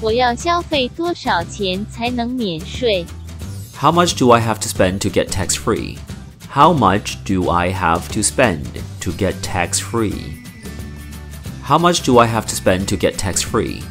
我要消费多少钱才能免税？How much do I have to spend to get tax free? How much do I have to spend to get tax free? How much do I have to spend to get tax free?